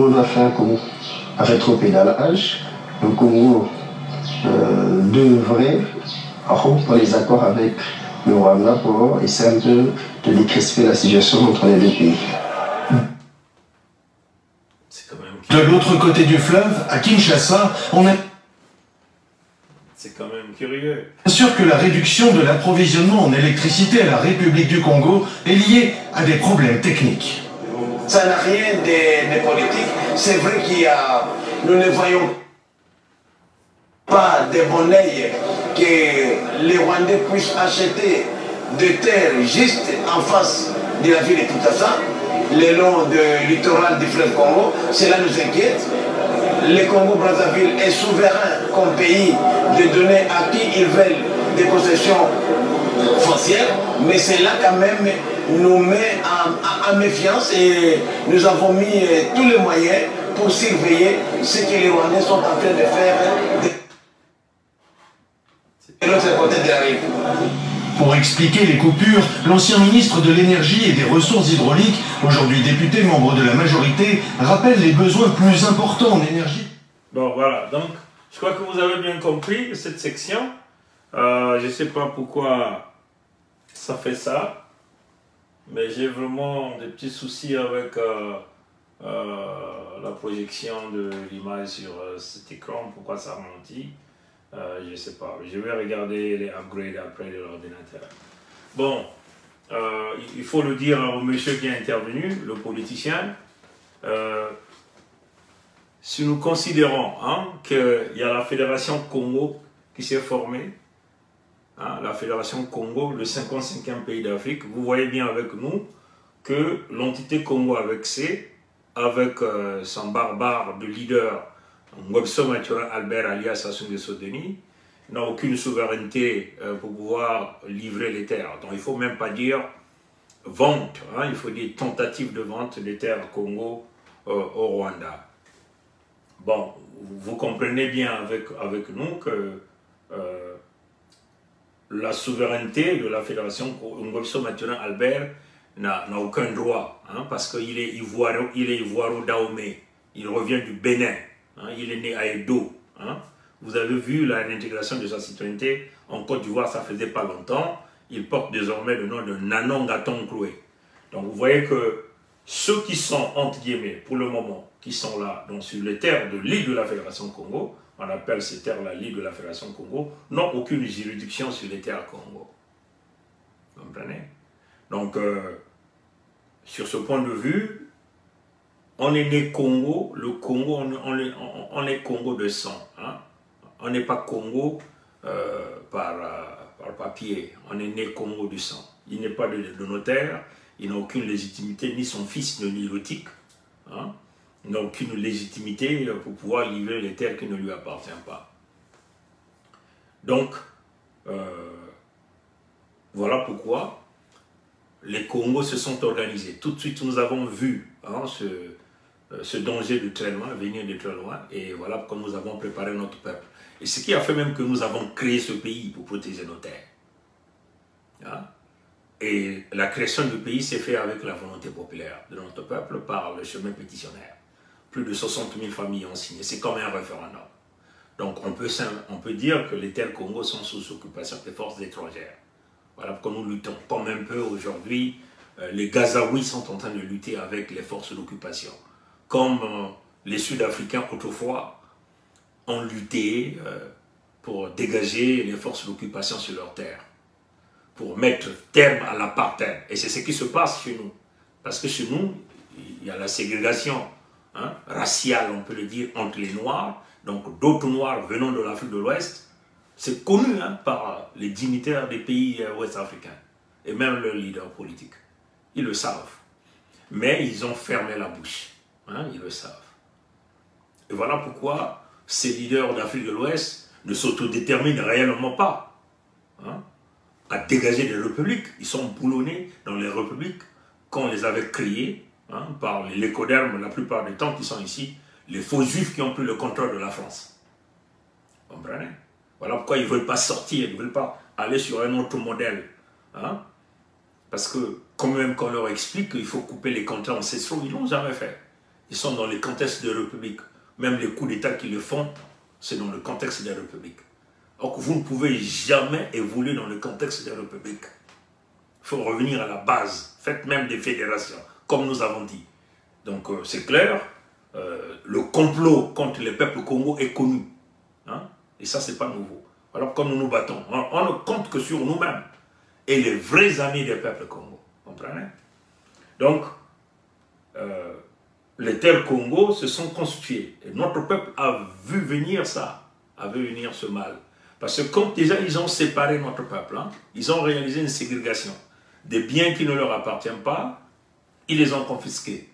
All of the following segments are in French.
On a fait un Congo à rétropédalage. Le Congo euh, devrait rompre les accords avec le Rwanda pour essayer un peu de décrisper la situation entre les deux pays. De l'autre côté du fleuve, à Kinshasa, on est C'est quand même curieux. sûr que la réduction de l'approvisionnement en électricité à la République du Congo est liée à des problèmes techniques. Ça n'a rien de, politique. C'est vrai qu'il y a. Nous ne voyons pas de bon oeil que les Rwandais puissent acheter des terres juste en face de la ville de Kinshasa, le long du littoral du fleuve Congo. Cela nous inquiète. Le Congo-Brazzaville est souverain comme pays de donner à qui ils veulent des possessions foncières, mais cela quand même nous met en, en- en méfiance et nous avons mis euh, tous les moyens pour surveiller ce que les Rwandais sont en train de faire de l'autre côté de la rive. Pour expliquer les coupures, l'ancien ministre de l'énergie et des ressources hydrauliques, aujourd'hui député membre de la majorité, rappelle les besoins plus importants en énergie. Bon, voilà. Donc, je crois que vous avez bien compris cette section. Euh, je ne sais pas pourquoi ça fait ça, mais j'ai vraiment des petits soucis avec euh, euh, la projection de l'image sur euh, cet écran. Pourquoi ça ralentit Je ne sais pas. Je vais regarder les upgrades après de l'ordinateur. Bon, il faut le dire au monsieur qui est intervenu, le politicien. Si nous considérons hein, qu'il y a la Fédération Congo qui s'est formée, hein, la Fédération Congo, le 55e pays d'Afrique, vous voyez bien avec nous que l'entité Congo avec C, avec euh, son barbare de leader, Ngobso Albert alias Sassou Nguesso Denis, n'a aucune souveraineté euh, pour pouvoir livrer les terres. Donc il ne faut même pas dire vente, hein, il faut dire tentative de vente des terres Congo euh, au Rwanda. Bon, vous comprenez bien avec, avec nous que la souveraineté de la Fédération Ngobso Mathurin Albert n'a aucun droit, hein, parce qu'il est ivoiro, il est ivoiro-daomé, il revient du Bénin, hein, il est né à Edo. hein. Vous avez vu l'intégration de sa citoyenneté en Côte d'Ivoire, ça faisait pas longtemps. Il porte désormais le nom de Nanon Gaton. Donc vous voyez que ceux qui sont, entre guillemets, pour le moment, qui sont là, donc sur les terres de l'île de la Fédération Congo, on appelle ces terres-là l'île de la Fédération Congo, n'ont aucune juridiction sur les terres Congo. Vous comprenez? Donc, euh, sur ce point de vue, on est né Congo, le Congo, on, est, on- on est Congo de sang. hein. On n'est pas Congo euh, par, euh, par papier, on est né Congo du sang. Il n'est pas de, notaire, il n'a aucune légitimité, ni son fils ne nilotique. Hein. N'a aucune légitimité pour pouvoir livrer les terres qui ne lui appartiennent pas. Donc, euh, voilà pourquoi les Congos se sont organisés. Tout de suite, nous avons vu hein, ce, euh, ce danger de très loin, venir de très loin, et voilà pourquoi nous avons préparé notre peuple. Et ce qui a fait même que nous avons créé ce pays pour protéger nos terres. Hein. Et la création du pays s'est faite avec la volonté populaire de notre peuple par le chemin pétitionnaire. Plus de 60 000 familles ont signé. C'est comme un référendum. Donc on peut, on peut dire que les terres Congo sont sous occupation des forces étrangères. Voilà pourquoi nous luttons. Comme un peu aujourd'hui, euh, les Gazaouis sont en train de lutter avec les forces d'occupation. Comme euh, les Sud-Africains autrefois ont lutté euh, pour dégager les forces d'occupation sur leurs terres, pour mettre terme à l'apartheid. Et c'est ce qui se passe chez nous. Parce que chez nous, il y a la ségrégation hein, raciale, on peut le dire, entre les Noirs. Donc d'autres Noirs venant de l'Afrique de l'Ouest, c'est connu hein, par les dignitaires des pays euh, ouest-africains et même leurs leaders politiques. Ils le savent. Mais ils ont fermé la bouche. hein, ils le savent. Et voilà pourquoi ces leaders d'Afrique de l'Ouest ne s'autodéterminent réellement pas hein, à dégager des républiques. Ils sont boulonnés dans les républiques qu'on les avait créées hein, par les lécodermes la plupart du temps qui sont ici, les faux juifs qui ont pris le contrôle de la France. Vous comprenez? Voilà pourquoi ils ne veulent pas sortir, ils ne veulent pas aller sur un autre modèle. hein. Parce que, quand même qu'on leur explique qu'il faut couper les contrats ancestraux, ils ne l'ont jamais fait. Ils sont dans les contextes de république. Même les coups d'État qui le font, c'est dans le contexte de la république. Donc vous ne pouvez jamais évoluer dans le contexte de la république. Il faut revenir à la base. Faites même des fédérations, comme nous avons dit. Donc euh, c'est clair, euh, le complot contre le peuple Congo est connu. Hein? Et ça, c'est pas nouveau. Alors quand nous nous battons, on, ne compte que sur nous-mêmes et les vrais amis des peuples Congo. Comprenez? Donc, euh, les terres Congo se sont constituées. Et notre peuple a vu venir ça, a vu venir ce mal. Parce que quand déjà ils ont séparé notre peuple, hein, ils ont réalisé une ségrégation. Des biens qui ne leur appartiennent pas, ils les ont confisqués.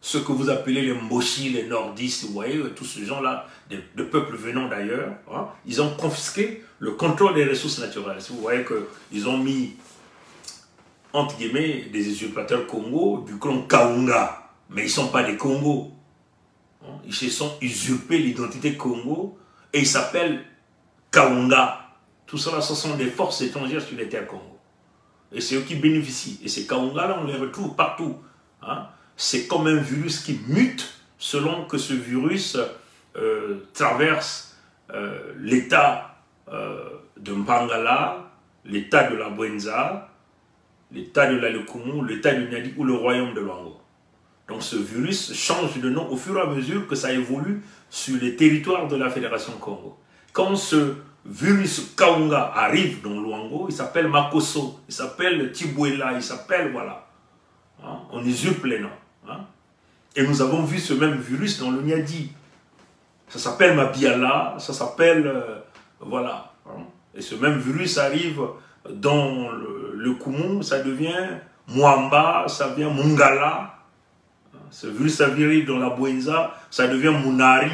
Ce que vous appelez les Moshi, les Nordistes, vous voyez, tous ces gens-là, de, peuples venant d'ailleurs, hein, ils ont confisqué le contrôle des ressources naturelles. Vous voyez qu'ils ont mis, entre guillemets, des usurpateurs Congo du clan Kaunga, mais ils ne sont pas des Congo. Hein. Ils se sont usurpés l'identité Congo et ils s'appellent Kaunga. Tout cela, ce sont des forces étrangères sur les terres Congo. Et c'est eux qui bénéficient. Et ces Kaunga-là, on les retrouve partout. Hein. C'est comme un virus qui mute selon que ce virus euh, traverse euh, l'état euh, de Mpangala, l'état de la Buenza, l'état de la Lekumu, l'état du Nadi ou le royaume de Luango. Donc ce virus change de nom au fur et à mesure que ça évolue sur les territoires de la Fédération Congo. Quand ce virus Kaunga arrive dans Luango, il s'appelle Makoso, il s'appelle Tibuela, il s'appelle, voilà. Hein, on usurpe les noms. Hein. Et nous avons vu ce même virus dans le Niadi. Ça s'appelle Mabiala, ça s'appelle... Euh, voilà. Hein. Et ce même virus arrive dans le, le ça devient Mwamba, ça devient Mungala. Ce virus arrive dans la Buenza, ça devient Munari.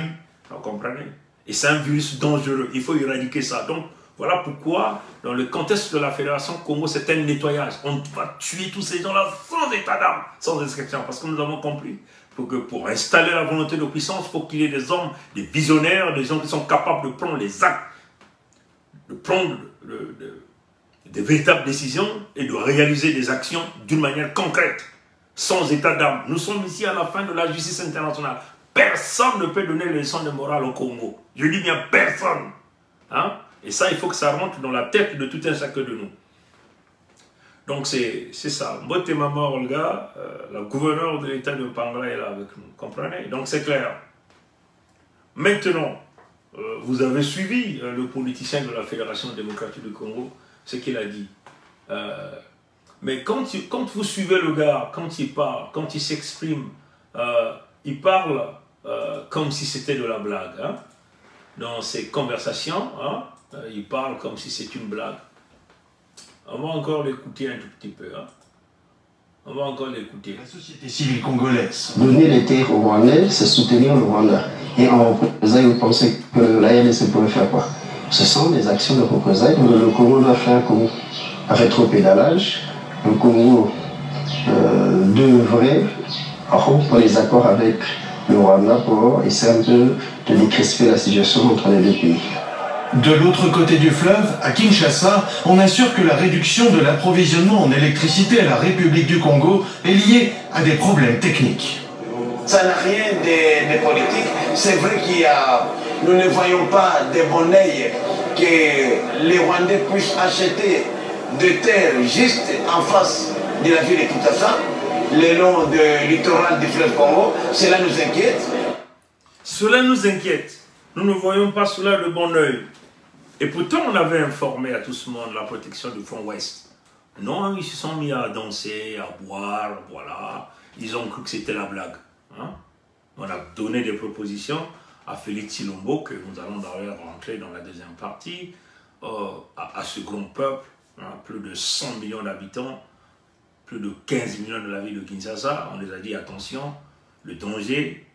Vous comprenez? Et c'est un virus dangereux. Il faut éradiquer ça. Donc, voilà pourquoi, dans le contexte de la Fédération Congo, c'est un nettoyage. On va tuer tous ces gens-là sans état d'âme, sans inscription, parce que nous avons compris que pour installer la volonté de puissance, il faut qu'il y ait des hommes, des visionnaires, des gens qui sont capables de prendre les actes, de prendre des véritables décisions et de réaliser des actions d'une manière concrète, sans état d'âme. Nous sommes ici à la fin de la justice internationale. Personne ne peut donner les leçons de morale au Congo. Je dis bien personne. Hein? Et ça, il faut que ça rentre dans la tête de tout un chacun de nous. Donc c'est ça. Mbote Mama Olga, euh, la gouverneure de l'État de Pangla est là avec nous. Comprenez? Donc c'est clair. Maintenant, euh, vous avez suivi euh, le politicien de la Fédération démocratique du Congo, ce qu'il a dit. mais quand, quand vous suivez le gars, quand il parle, quand il s'exprime, il parle comme si c'était de la blague. Hein. Dans ses conversations, hein, il parle comme si c'était une blague. On va encore l'écouter un tout petit peu. Hein. On va encore l'écouter. La société civile congolaise. Donner les terres au Rwandais, c'est soutenir le Rwanda. Et en représailles, vous pensez que la RDC pourrait faire quoi? Ce sont des actions de représailles. Le Congo doit faire comme rétro-pédalage. Le Congo euh, devrait rompre les accords avec le Rwanda pour essayer un peu de décrisper la situation entre les deux pays. De l'autre côté du fleuve, à Kinshasa, on assure que la réduction de l'approvisionnement en électricité à la République du Congo est liée à des problèmes techniques. Ça n'a rien de, politique. C'est vrai qu'il y a... Nous ne voyons pas de bon oeil que les Rwandais puissent acheter des terres juste en face de la ville de Kinshasa, le long du littoral du fleuve Congo. Cela nous inquiète. Cela nous inquiète. Nous ne voyons pas cela de bon oeil. Et pourtant, on avait informé à tout ce monde la protection du Front Ouest. Non, ils se sont mis à danser, à boire, voilà. Ils ont cru que c'était la blague. Hein. On a donné des propositions à Félix Silombo, que nous allons d'ailleurs rentrer dans la deuxième partie, euh, à, ce grand peuple, hein, plus de 100 millions d'habitants, plus de 15 millions de la ville de Kinshasa. On les a dit, attention, le danger,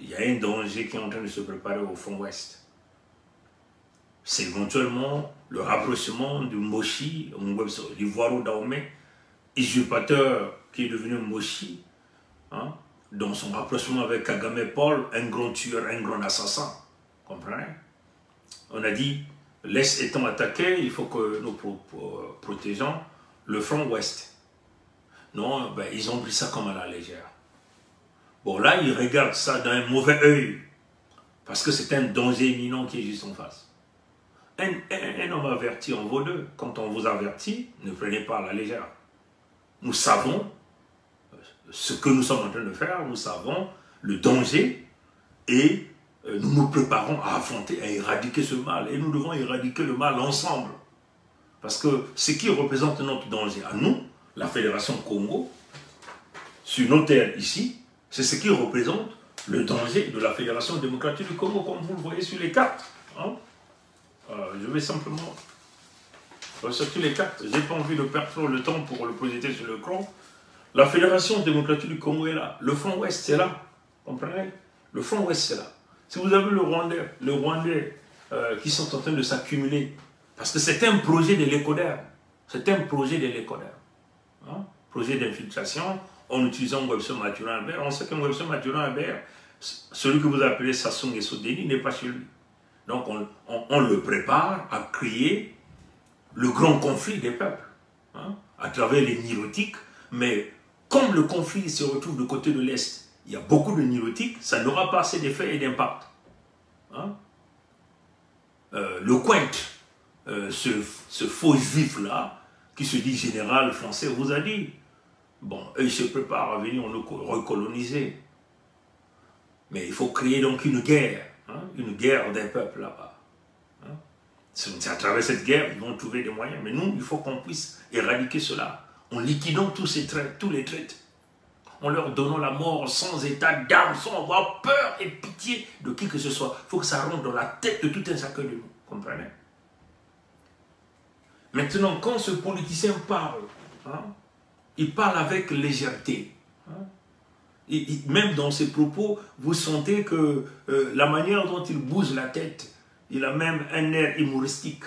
il y a un danger qui est en train de se préparer au Front Ouest c'est éventuellement le rapprochement du Moshi, l'ivoire Daomé, usurpateur qui est devenu Moshi, hein, dans son rapprochement avec Kagame Paul, un grand tueur, un grand assassin. On a dit, l'Est étant attaqué, il faut que nous protégeons le front ouest. Non, ben, ils ont pris ça comme à la légère. Bon, là, ils regardent ça d'un mauvais œil. Parce que c'est un danger imminent qui est juste en face. Un, un, homme averti en vaut deux. Quand on vous avertit, ne prenez pas à la légère. Nous savons ce que nous sommes en train de faire, nous savons le danger et euh, nous nous préparons à affronter, à éradiquer ce mal. Et nous devons éradiquer le mal ensemble. Parce que ce qui représente notre danger à nous, la Fédération Congo, sur nos terres ici, c'est ce qui représente le danger de la Fédération démocratique du Congo, comme vous le voyez sur les cartes. Hein. Euh, je vais simplement sur les cartes. Je n'ai pas envie de perdre le temps pour le projeter sur le cran. La Fédération démocratique du Congo est là. Le Front Ouest, c'est là. Comprenez? Le Front Ouest, c'est là. Si vous avez le Rwandais, le Rwandais euh, qui sont en train de s'accumuler, parce que c'est un projet de l'écodaire. C'est un projet de l'écodaire. Hein? Projet d'infiltration en utilisant Webster Mathurin Albert. On sait qu'un Webster Mathurin Albert, celui que vous appelez Sassou Nguesso n'est pas chez lui. Donc on, le prépare à créer le grand conflit des peuples, hein, à travers les nilotiques, mais comme le conflit se retrouve du côté de l'Est, il y a beaucoup de nilotiques, ça n'aura pas assez d'effet et d'impact. Hein. Euh, le Quint, euh, ce, ce, faux juif-là, qui se dit général français, vous a dit, bon, il se prépare à venir nous recoloniser. Mais il faut créer donc une guerre, hein, une guerre des peuples là-bas. C'est à travers cette guerre qu'ils vont trouver des moyens. Mais nous, il faut qu'on puisse éradiquer cela en liquidant tous ces traits, tous les traites. En leur donnant la mort sans état d'âme, sans avoir peur et pitié de qui que ce soit. Il faut que ça rentre dans la tête de tout un chacun de nous. Comprenez? Maintenant, quand ce politicien parle, hein, il parle avec légèreté. Hein. même dans ses propos, vous sentez que euh, la manière dont il bouge la tête, il a même un air humoristique.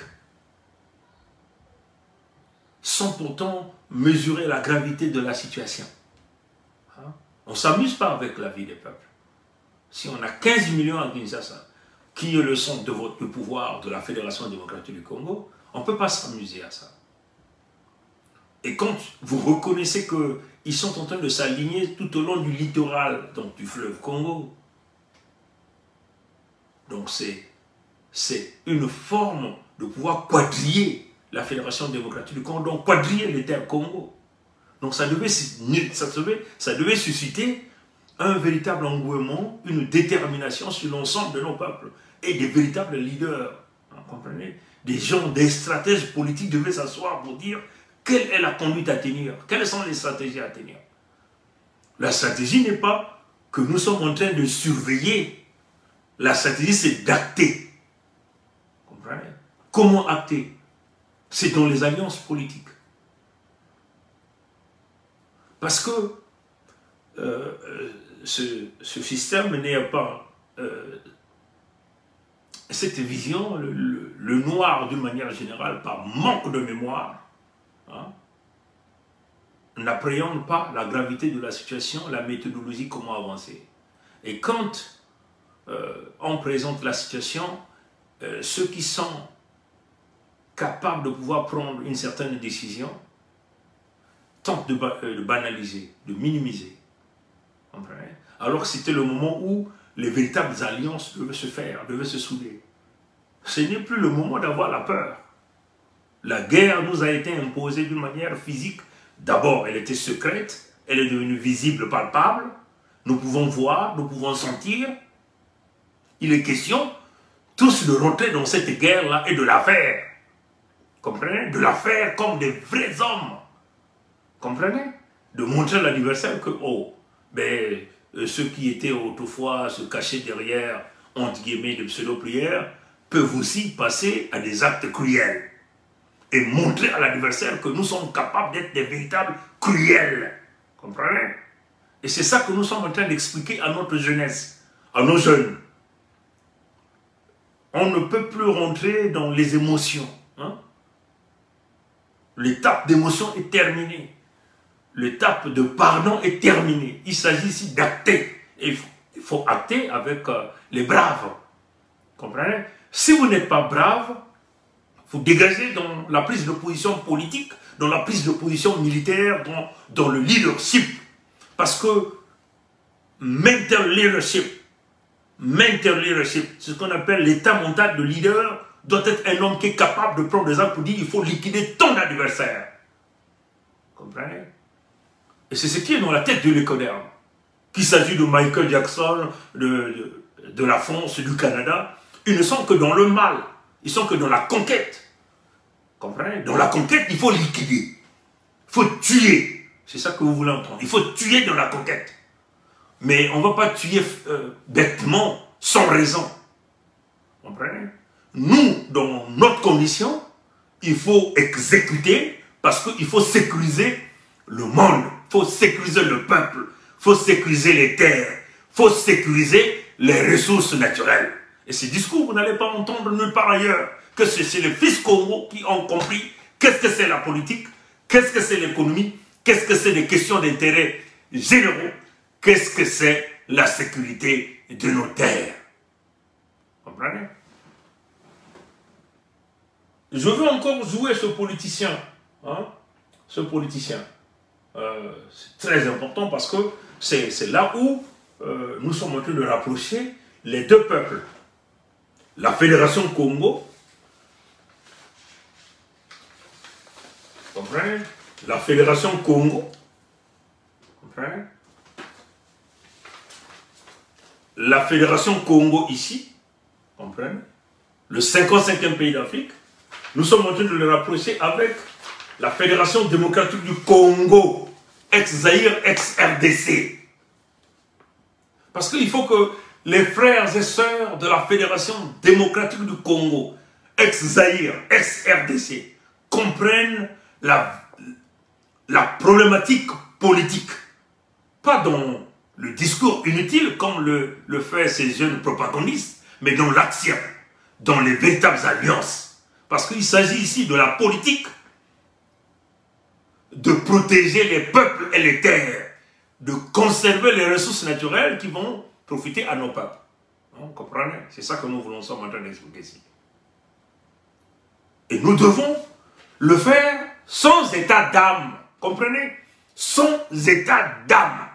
Sans pourtant mesurer la gravité de la situation. Hein? On ne s'amuse pas avec la vie des peuples. Si on a 15 millions à Kinshasa, qui est le centre de votre pouvoir de la Fédération démocratique du Congo, on ne peut pas s'amuser à ça. Et quand vous reconnaissez qu'ils sont en train de s'aligner tout au long du littoral, donc du fleuve Congo, donc c'est une forme de pouvoir quadriller la Fédération démocratique du Congo, donc quadriller les terres Congo. Donc ça devait, ça, devait, ça devait susciter un véritable engouement, une détermination sur l'ensemble de nos peuples et des véritables leaders. Vous comprenez? Des gens, des stratèges politiques devaient s'asseoir pour dire quelle est la conduite à tenir, quelles sont les stratégies à tenir? La stratégie n'est pas que nous sommes en train de surveiller. La stratégie, c'est d'acter Comment acter? C'est dans les alliances politiques. Parce que euh, euh, ce, système n'est pas... Euh, cette vision, le, noir d'une manière générale, par manque de mémoire, hein, n'appréhende pas la gravité de la situation, la méthodologie, comment avancer. Et quand on présente la situation, ceux qui sont capable de pouvoir prendre une certaine décision, tente euh, de, banaliser, de minimiser. Alors que c'était le moment où les véritables alliances devaient se faire, devaient se souder. Ce n'est plus le moment d'avoir la peur. La guerre nous a été imposée d'une manière physique. D'abord, elle était secrète, elle est devenue visible, palpable. Nous pouvons voir, nous pouvons sentir. Il est question tous de rentrer dans cette guerre-là et de la faire. Comprenez? De la faire comme des vrais hommes. Comprenez? De montrer à l'adversaire que, oh, ben, ceux qui étaient autrefois se cacher derrière, entre guillemets, de pseudo-prières, peuvent aussi passer à des actes cruels. Et montrer à l'adversaire que nous sommes capables d'être des véritables cruels. Comprenez? Et c'est ça que nous sommes en train d'expliquer à notre jeunesse, à nos jeunes. On ne peut plus rentrer dans les émotions. Hein? L'étape d'émotion est terminée. L'étape de pardon est terminée. Il s'agit ici d'acter. Il faut acter avec euh, les braves. Comprenez? Si vous n'êtes pas brave, vous dégagez dans la prise de position politique, dans la prise de position militaire, dans, le leadership. Parce que mental leadership. Mental leadership, c'est ce qu'on appelle l'état mental de leader, doit être un homme qui est capable de prendre des actes pour dire il faut liquider ton adversaire. Comprenez? Et c'est ce qui est dans la tête de l'écoderme. Qu'il s'agit de Michael Jackson, de, de, la France, du Canada, ils ne sont que dans le mal. Ils sont que dans la conquête. Comprenez? Dans la conquête, il faut liquider. Il faut tuer. C'est ça que vous voulez entendre. Il faut tuer dans la conquête. Mais on ne va pas tuer euh, bêtement, sans raison. Comprenez? Nous, dans notre condition, il faut exécuter parce qu'il faut sécuriser le monde. Faut sécuriser le peuple. Faut sécuriser les terres. Faut sécuriser les ressources naturelles. Et ces discours, vous n'allez pas entendre nulle part ailleurs que c'est les Congo qui ont compris qu'est-ce que c'est la politique, qu'est-ce que c'est l'économie, qu'est-ce que c'est des questions d'intérêt généraux, qu'est-ce que c'est la sécurité de nos terres. Comprenez? Je veux encore jouer ce politicien. Hein, ce politicien. Euh, c'est très important parce que c'est là où euh, nous sommes en train de rapprocher les deux peuples. La Fédération Congo, comprenez? La Fédération Congo, comprenez? La Fédération Congo ici, comprenez? Le 55e pays d'Afrique, nous sommes en train de le rapprocher avec la Fédération démocratique du Congo, ex-Zaïre, ex-RDC. Parce qu'il faut que les frères et sœurs de la Fédération démocratique du Congo, ex-Zaïre, ex-RDC, comprennent la, problématique politique. Pas dans le discours inutile comme le, le fait ces jeunes propagandistes, mais dans l'action, dans les véritables alliances. Parce qu'il s'agit ici de la politique, de protéger les peuples et les terres, de conserver les ressources naturelles qui vont profiter à nos peuples. Vous comprenez? C'est ça que nous voulons sommes en train d'expliquer ici. Et nous devons le faire sans état d'âme. Comprenez? Sans état d'âme.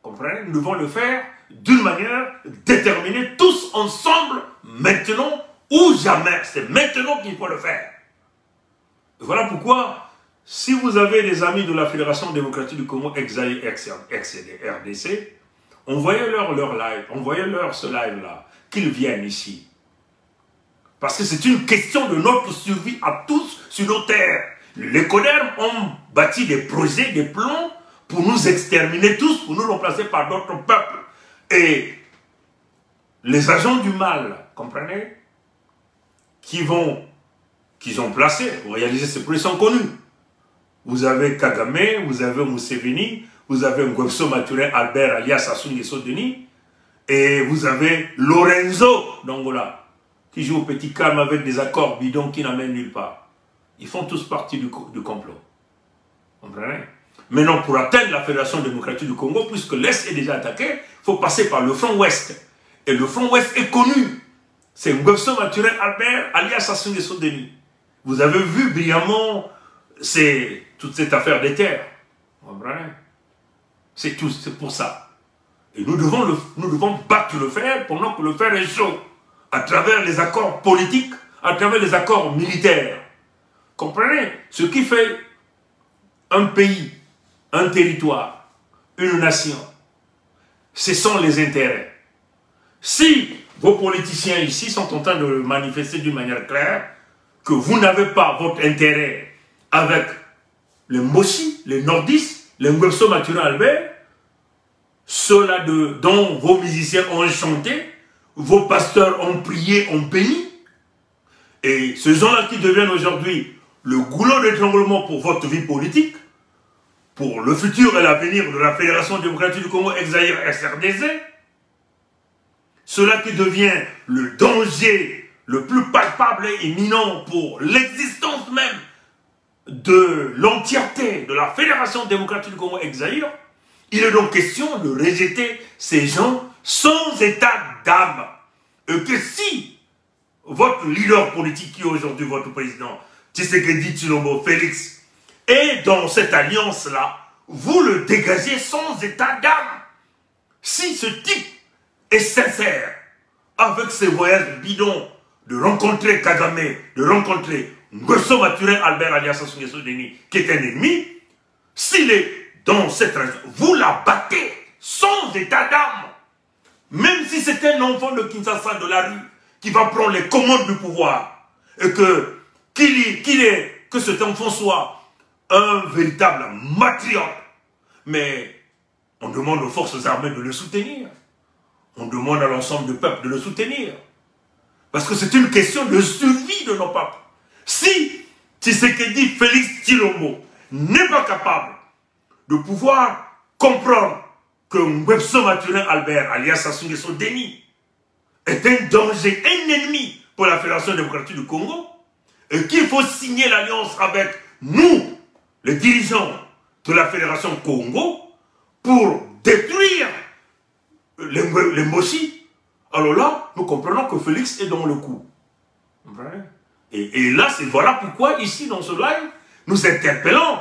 Comprenez? Nous devons le faire d'une manière déterminée, tous ensemble, maintenant ou jamais. C'est maintenant qu'il faut le faire. Voilà pourquoi si vous avez des amis de la Fédération démocratique du Congo, ex-RDC, envoyez-leur leur live, envoyez-leur ce live-là, qu'ils viennent ici. Parce que c'est une question de notre survie à tous sur nos terres. Les codermes ont bâti des projets, des plans pour nous exterminer tous, pour nous remplacer par d'autres peuples. Et les agents du mal, comprenez, qui vont, qu'ils ont placés pour réaliser ces projets sont connus. Vous avez Kagame, vous avez Museveni, vous avez Ngwebso Maturin Albert alias Assou Nguesso Denis, et vous avez Lorenzo d'Angola, qui joue au petit calme avec des accords bidons qui n'amènent nulle part. Ils font tous partie du, du complot. Comprenez? Maintenant, pour atteindre la Fédération démocratique du Congo, puisque l'Est est déjà attaqué, il faut passer par le front Ouest. Et le front Ouest est connu. C'est Ngwebso Maturin Albert alias Assou Nguesso Denis. Vous avez vu brillamment c'est toute cette affaire des terres. C'est tout, c'est pour ça. Et nous devons, nous devons battre le fer pendant que le fer est chaud, à travers les accords politiques, à travers les accords militaires. Comprenez? Ce qui fait un pays, un territoire, une nation, ce sont les intérêts. Si vos politiciens ici sont en train de manifester d'une manière claire que vous n'avez pas votre intérêt avec les Moshi, les Nordistes, les Ngwebso Mathurin Albert, ceux-là dont vos musiciens ont chanté, vos pasteurs ont prié, ont béni, et ces gens-là qui deviennent aujourd'hui le goulot d'étranglement pour votre vie politique, pour le futur et l'avenir de la Fédération démocratique du Congo, Exaïr SRDC, cela qui devient le danger le plus palpable et imminent pour l'existence même de l'entièreté de la Fédération démocratique du Congo Exaïr, il est donc question de rejeter ces gens sans état d'âme. Et que si votre leader politique qui est aujourd'hui votre président, Tshisekedi Chilombo Félix, est dans cette alliance-là, vous le dégagez sans état d'âme. si ce type est sincère avec ses voyages bidons de rencontrer Kagame, de rencontrer Nguesso Maturin Albert alias Denis, qui est un ennemi, s'il est dans cette région, vous la battez sans état d'âme. Même si c'est un enfant de Kinshasa de la rue qui va prendre les commandes du pouvoir et que qu'il que cet enfant soit un véritable matriote. Mais on demande aux forces armées de le soutenir. On demande à l'ensemble du peuple de le soutenir. Parce que c'est une question de survie de nos peuples. Si dit Félix Tilomo n'est pas capable de pouvoir comprendre que Mbepso Maturin Albert, alias Sassou Nguesso Denis, est un danger, un ennemi pour la Fédération démocratique du Congo, et qu'il faut signer l'alliance avec nous, les dirigeants de la Fédération Congo, pour détruire les, les Moshi, alors là, nous comprenons que Félix est dans le coup. Et, là, c'est voilà pourquoi, ici, dans ce live, nous interpellons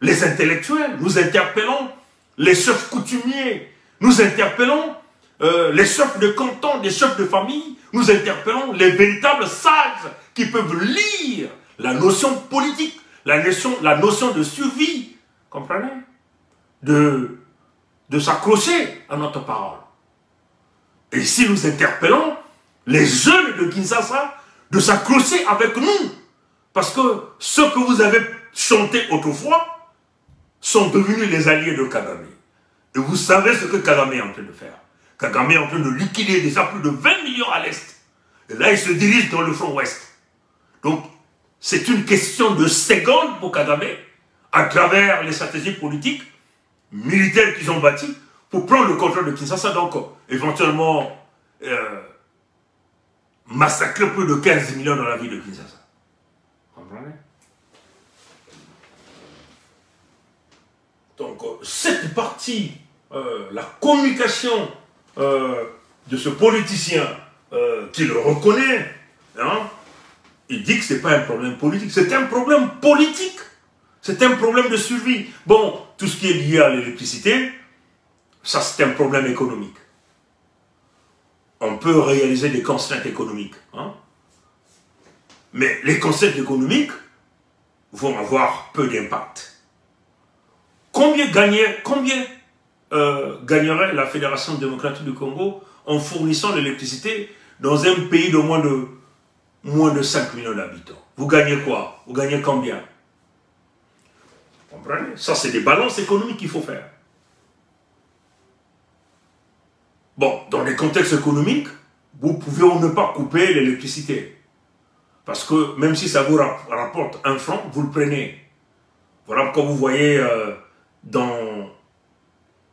les intellectuels, nous interpellons les chefs coutumiers, nous interpellons euh, les chefs de canton, les chefs de famille, nous interpellons les véritables sages qui peuvent lire la notion politique, la notion, la notion de survie, comprenez De, de s'accrocher à notre parole. Et si nous interpellons les jeunes de Kinshasa de s'accrocher avec nous, parce que ce que vous avez chanté autrefois sont devenus les alliés de Kagame. Et vous savez ce que Kagame est en train de faire. Kagame est en train de liquider déjà plus de 20 millions à l'Est. Et là, il se dirige dans le front ouest. Donc, c'est une question de secondes pour Kagame, à travers les stratégies politiques, militaires qu'ils ont bâties, pour prendre le contrôle de Kinshasa, donc éventuellement euh, massacrer plus de 15 millions dans la ville de Kinshasa. Vous comprenez? Donc, euh, cette partie, euh, la communication de ce politicien qui le reconnaît, hein, il dit que ce n'est pas un problème politique, c'est un problème politique. C'est un problème de survie. Bon, tout ce qui est lié à l'électricité, ça c'est un problème économique. On peut réaliser des contraintes économiques. Hein. Mais les contraintes économiques vont avoir peu d'impact. Combien, euh, gagnerait la Fédération démocratique du Congo en fournissant l'électricité dans un pays de moins de moins de 5 millions d'habitants? Vous gagnez quoi? Vous gagnez combien? Vous comprenez? Ça, c'est des balances économiques qu'il faut faire. Bon, dans les contextes économiques, vous pouvez ou ne pas couper l'électricité. Parce que même si ça vous rapporte un franc, vous le prenez. Voilà pourquoi vous voyez euh, dans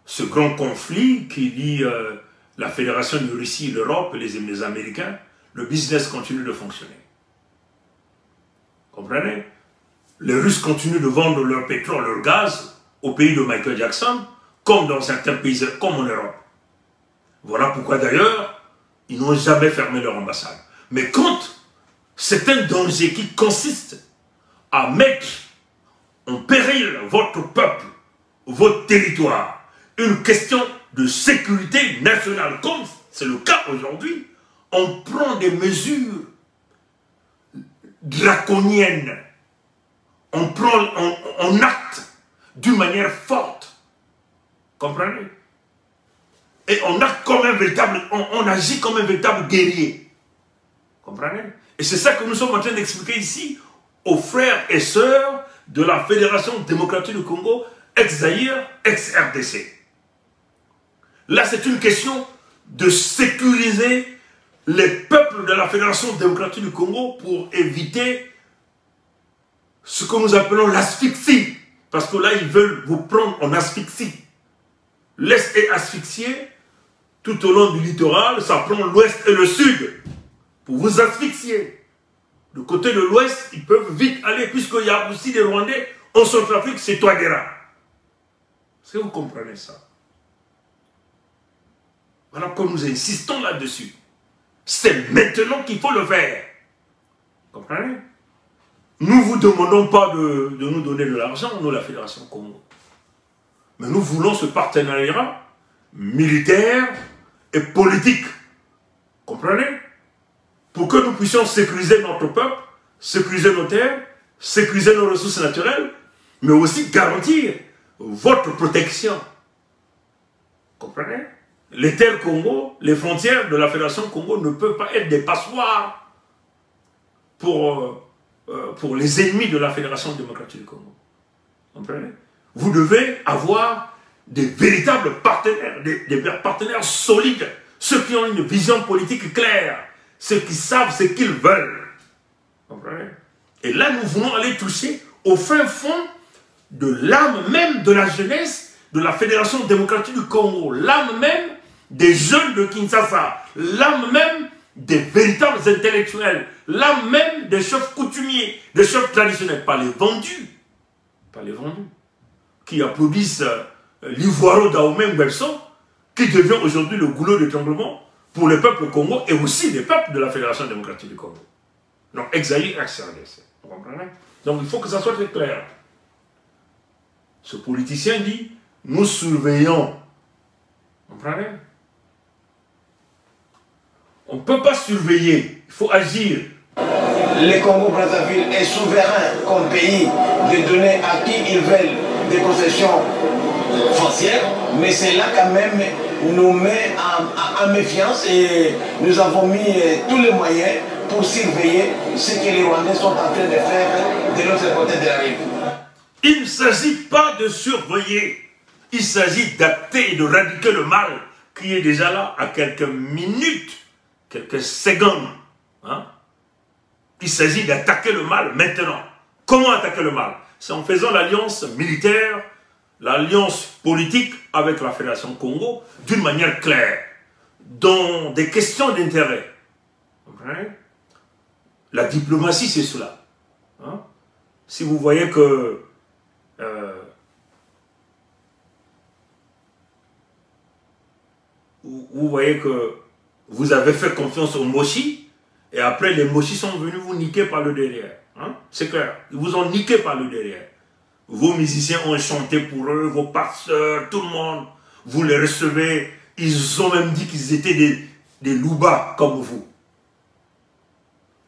ce grand conflit qui lie euh, la Fédération de Russie, l'Europe et les Américains, le business continue de fonctionner. Comprenez? Les Russes continuent de vendre leur pétrole, leur gaz au pays de Michael Jackson, comme dans certains pays, comme en Europe. Voilà pourquoi d'ailleurs, ils n'ont jamais fermé leur ambassade. Mais quand c'est un danger qui consiste à mettre en péril votre peuple, votre territoire, une question de sécurité nationale, comme c'est le cas aujourd'hui, on prend des mesures draconiennes. On prend, on, acte d'une manière forte. Comprenez? Et on acte comme un véritable, on, agit comme un véritable guerrier. Comprenez? Et c'est ça que nous sommes en train d'expliquer ici aux frères et sœurs de la Fédération démocratique du Congo, ex-Zaïre, ex-RDC. Là, c'est une question de sécuriser les peuples de la Fédération démocratique du Congo pour éviter ce que nous appelons l'asphyxie. Parce que là, ils veulent vous prendre en asphyxie. L'Est est asphyxié, tout au long du littoral, ça prend l'Ouest et le Sud pour vous asphyxier. Du côté de l'Ouest, ils peuvent vite aller, puisqu'il y a aussi des Rwandais en Centrafrique, c'est Touadéra. Est-ce que vous comprenez ça? Voilà pourquoi nous insistons là-dessus. C'est maintenant qu'il faut le faire. Comprenez? Nous ne vous demandons pas de, nous donner de l'argent, nous, la Fédération Congo. Mais nous voulons ce partenariat militaire politique. Comprenez? Pour que nous puissions sécuriser notre peuple, sécuriser nos terres, sécuriser nos ressources naturelles, mais aussi garantir votre protection. Comprenez? Les terres Congo, les frontières de la Fédération Congo ne peuvent pas être des passoires pour, euh, euh, pour les ennemis de la Fédération démocratique du Congo. Comprenez? Vous devez avoir des véritables partenaires, des, partenaires solides, ceux qui ont une vision politique claire, ceux qui savent ce qu'ils veulent. Et là, nous voulons aller toucher au fin fond de l'âme même de la jeunesse de la Fédération démocratique du Congo, l'âme même des jeunes de Kinshasa, l'âme même des véritables intellectuels, l'âme même des chefs coutumiers, des chefs traditionnels, pas les vendus, pas les vendus, qui applaudissent euh, l'ivoiro d'Aoumé Ngwelso, qui devient aujourd'hui le goulot de tremblement pour le peuple Congo et aussi les peuples de la Fédération démocratique du Congo. Donc, Exaïe, Vous comprenez? Donc, il faut que ça soit très clair. Ce politicien dit, nous surveillons. Vous comprenez? On ne peut pas surveiller, il faut agir. Le Congo-Brazzaville est souverain comme pays de donner à qui ils veulent des concessions foncières, mais c'est là quand même nous met en, méfiance et nous avons mis euh, tous les moyens pour surveiller ce que les Rwandais sont en train de faire de l'autre côté de la rive. Il ne s'agit pas de surveiller, il s'agit d'acter et de radiquer le mal qui est déjà là à quelques minutes, quelques secondes. Hein. Il s'agit d'attaquer le mal maintenant. Comment attaquer le mal? C'est en faisant l'alliance militaire, l'alliance politique avec la Fédération Congo d'une manière claire, dans des questions d'intérêt. La diplomatie, c'est cela. Hein? Si vous voyez que euh, vous voyez que vous avez fait confiance aux Moshi, et après les Moshi sont venus vous niquer par le derrière. Hein? C'est clair, ils vous ont niqué par le derrière. Vos musiciens ont chanté pour eux, vos pasteurs, tout le monde. Vous les recevez. Ils ont même dit qu'ils étaient des, des comme vous.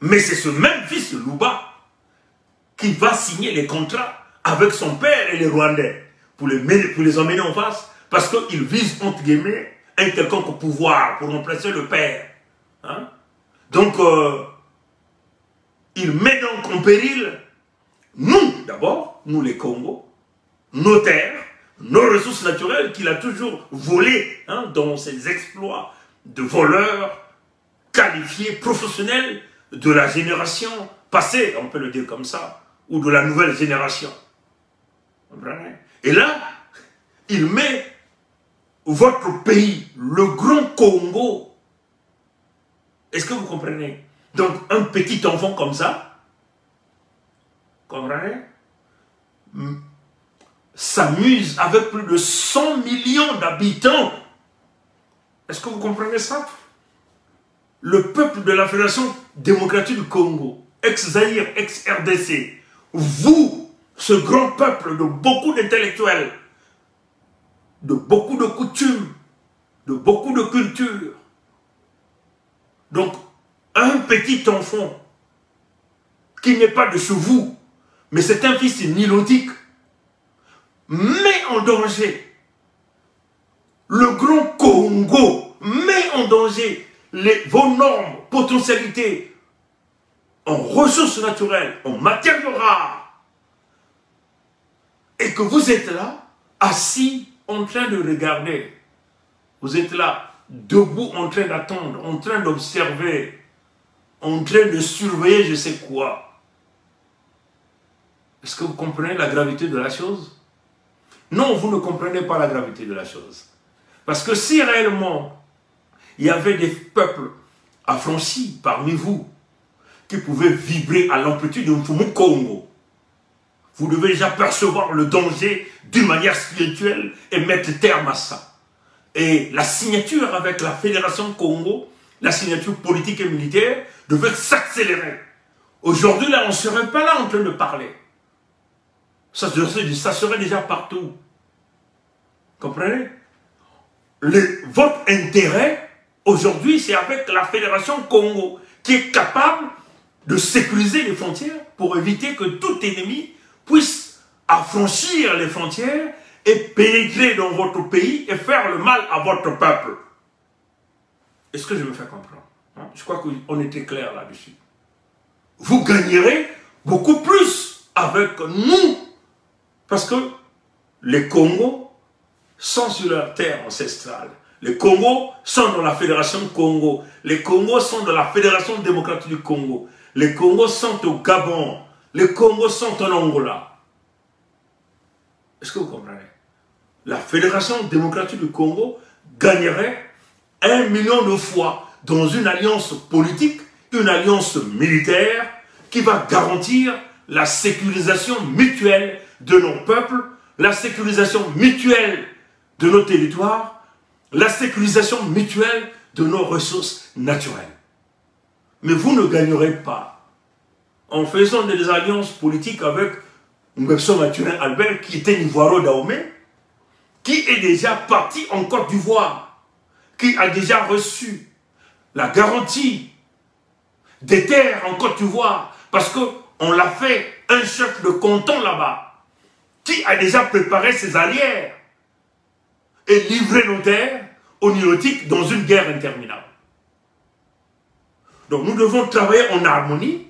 Mais c'est ce même fils louba qui va signer les contrats avec son père et les Rwandais pour les, pour les emmener en face parce qu'ils visent, entre guillemets, un quelconque pouvoir pour remplacer le père. Hein? Donc, euh, il met donc en péril, nous d'abord, nous les Congos, nos terres, nos ressources naturelles qu'il a toujours volées hein, dans ses exploits de voleurs qualifiés, professionnels de la génération passée, on peut le dire comme ça, ou de la nouvelle génération. Et là, il met votre pays, le grand Congo. Est-ce que vous comprenez? Donc, un petit enfant comme ça, comprenez? S'amuse avec plus de 100 millions d'habitants. Est-ce que vous comprenez ça? Le peuple de la Fédération démocratique du Congo, ex-Zaïre, ex-RDC, vous ce grand peuple de beaucoup d'intellectuels, de beaucoup de coutumes, de beaucoup de cultures. Donc, un petit enfant qui n'est pas de chez vous, mais c'est un fils nilotique, met en danger le grand Congo, met en danger les, vos normes, potentialités en ressources naturelles, en matières rares, et que vous êtes là, assis, en train de regarder. Vous êtes là, debout, en train d'attendre, en train d'observer, en train de surveiller je sais quoi. Est-ce que vous comprenez la gravité de la chose? Non, vous ne comprenez pas la gravité de la chose. Parce que si réellement il y avait des peuples affranchis parmi vous qui pouvaient vibrer à l'amplitude d'un Congo, vous devez déjà percevoir le danger d'une manière spirituelle et mettre terme à ça. Et la signature avec la Fédération Congo, la signature politique et militaire, devait s'accélérer. Aujourd'hui, là, on ne serait pas là en train de parler. Ça, serait déjà partout. Comprenez? Votre intérêt, aujourd'hui, c'est avec la Fédération Congo, qui est capable de sécuriser les frontières pour éviter que tout ennemi puisse affranchir les frontières et pénétrer dans votre pays et faire le mal à votre peuple. Est-ce que je me fais comprendre? Hein? Je crois qu'on était clair là-dessus. Vous gagnerez beaucoup plus avec nous. Parce que les Congos sont sur leur terre ancestrale. Les Congos sont dans la Fédération Congo. Les Congos sont dans la Fédération démocratique du Congo. Les Congos sont au Gabon. Les Congos sont en Angola. Est-ce que vous comprenez? La Fédération démocratique du Congo gagnerait un million de fois dans une alliance politique, une alliance militaire qui va garantir la sécurisation mutuelle de nos peuples, la sécurisation mutuelle de nos territoires, la sécurisation mutuelle de nos ressources naturelles. Mais vous ne gagnerez pas en faisant des alliances politiques avec Nguesso Mathurin Albert, qui était Nivoiro Daomé, qui est déjà parti en Côte d'Ivoire, qui a déjà reçu la garantie des terres en Côte d'Ivoire, parce qu'on l'a fait un chef de canton là-bas, qui a déjà préparé ses alliés et livré nos terres aux Nilotiques dans une guerre interminable. Donc nous devons travailler en harmonie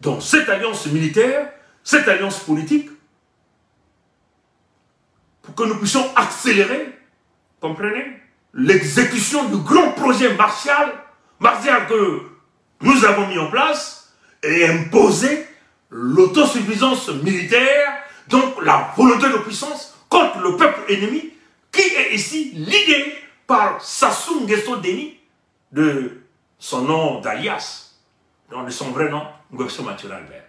dans cette alliance militaire, cette alliance politique, pour que nous puissions accélérer, comprenez, l'exécution du grand projet martial, martial que nous avons mis en place et imposer l'autosuffisance militaire, donc la volonté de puissance contre le peuple ennemi, qui est ici l'idée par Sassou Nguesso Deni de son nom d'alias, de son vrai nom, Nguesso Mathieu Albert.